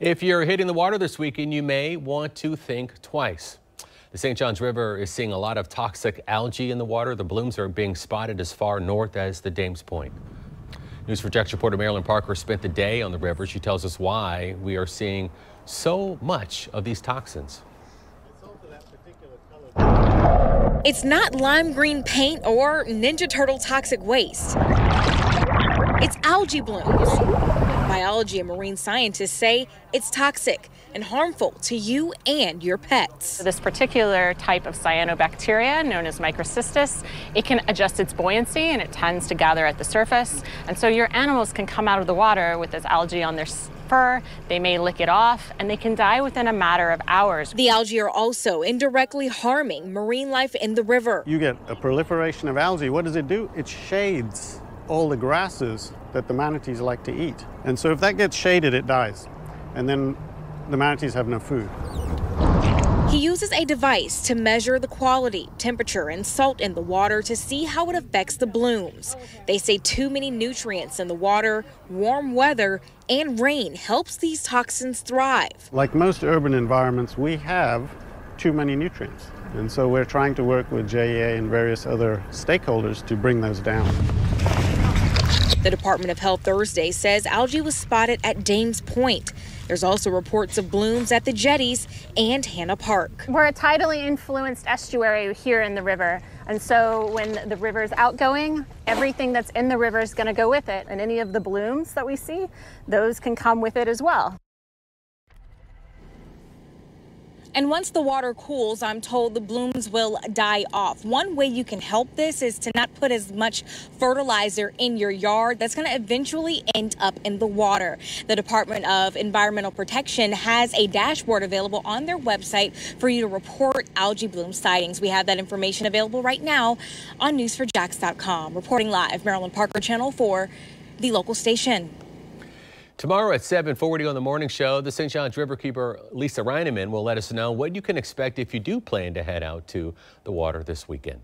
If you're hitting the water this weekend, you may want to think twice. The St. Johns River is seeing a lot of toxic algae in the water. The blooms are being spotted as far north as the Dames Point. News 4 Jax reporter Marilyn Parker spent the day on the river. She tells us why we are seeing so much of these toxins. It's not lime green paint or Ninja Turtle toxic waste. It's algae blooms. Biology and marine scientists say it's toxic and harmful to you and your pets. This particular type of cyanobacteria, known as microcystis, it can adjust its buoyancy and it tends to gather at the surface. And so your animals can come out of the water with this algae on their fur, they may lick it off, and they can die within a matter of hours. The algae are also indirectly harming marine life in the river. You get a proliferation of algae. What does it do? It shades all the grasses that the manatees like to eat. And so if that gets shaded, it dies. And then the manatees have no food. He uses a device to measure the quality, temperature, and salt in the water to see how it affects the blooms. They say too many nutrients in the water, warm weather, and rain helps these toxins thrive. Like most urban environments, we have too many nutrients. And so we're trying to work with JEA and various other stakeholders to bring those down. The Department of Health Thursday says algae was spotted at Dames Point. There's also reports of blooms at the jetties and Hanna Park. We're a tidally influenced estuary here in the river. And so when the river's outgoing, everything that's in the river is going to go with it. And any of the blooms that we see, those can come with it as well. And once the water cools, I'm told the blooms will die off. One way you can help this is to not put as much fertilizer in your yard. That's going to eventually end up in the water. The Department of Environmental Protection has a dashboard available on their website for you to report algae bloom sightings. We have that information available right now on news4jax.com. Reporting live, Marilyn Parker, Channel 4, the local station. Tomorrow at 7:40 on the morning show, the St. Johns Riverkeeper Lisa Rinaman will let us know what you can expect if you do plan to head out to the water this weekend.